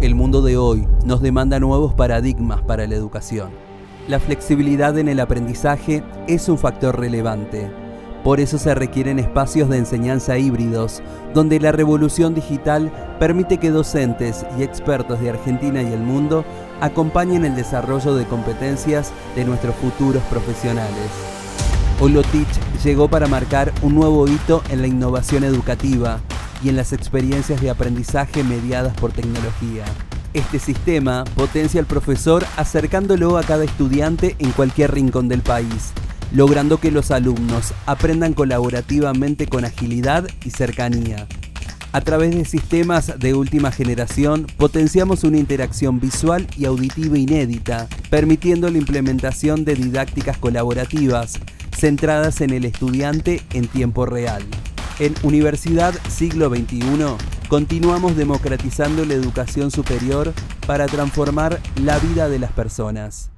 El mundo de hoy nos demanda nuevos paradigmas para la educación. La flexibilidad en el aprendizaje es un factor relevante. Por eso se requieren espacios de enseñanza híbridos, donde la revolución digital permite que docentes y expertos de Argentina y el mundo acompañen el desarrollo de competencias de nuestros futuros profesionales. Holotich llegó para marcar un nuevo hito en la innovación educativa, y en las experiencias de aprendizaje mediadas por tecnología. Este sistema potencia al profesor acercándolo a cada estudiante en cualquier rincón del país, logrando que los alumnos aprendan colaborativamente con agilidad y cercanía. A través de sistemas de última generación, potenciamos una interacción visual y auditiva inédita, permitiendo la implementación de didácticas colaborativas centradas en el estudiante en tiempo real. En Universidad Siglo XXI continuamos democratizando la educación superior para transformar la vida de las personas.